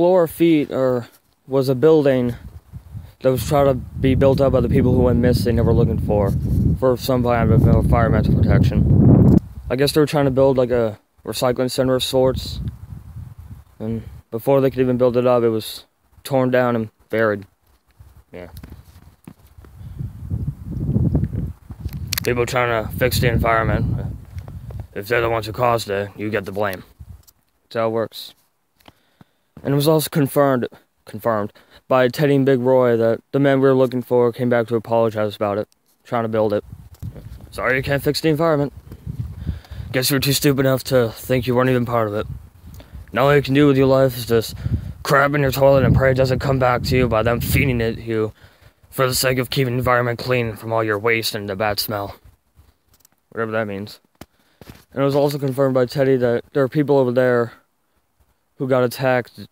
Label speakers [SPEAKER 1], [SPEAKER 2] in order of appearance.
[SPEAKER 1] Explorer Feet or was a building that was trying to be built up by the people who went missing and were looking for for some kind of environmental protection. I guess they were trying to build like a recycling center of sorts. And before they could even build it up, it was torn down and buried. Yeah. People trying to fix the environment. If they're the ones who caused it, you get the blame. That's how it works. And it was also confirmed confirmed by Teddy and Big Roy that the men we were looking for came back to apologize about it, trying to build it. Sorry you can't fix the environment. Guess you were too stupid enough to think you weren't even part of it. Now all you can do with your life is just crap in your toilet and pray it doesn't come back to you by them feeding it to you for the sake of keeping the environment clean from all your waste and the bad smell. Whatever that means. And it was also confirmed by Teddy that there are people over there who got attacked